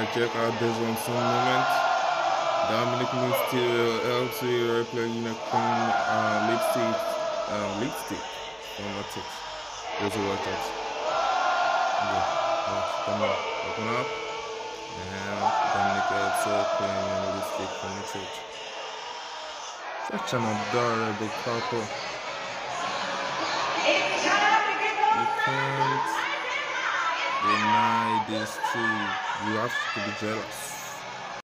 Check out this one some moment. Dominik Mysterio, LC replay unicorn uh, lipstick, uh, lipstick from what it. There's a what it. Okay, come on, open up. Now Dominik LC playing lipstick from the church. Such an adorable couple. Deny this too. You have to be jealous.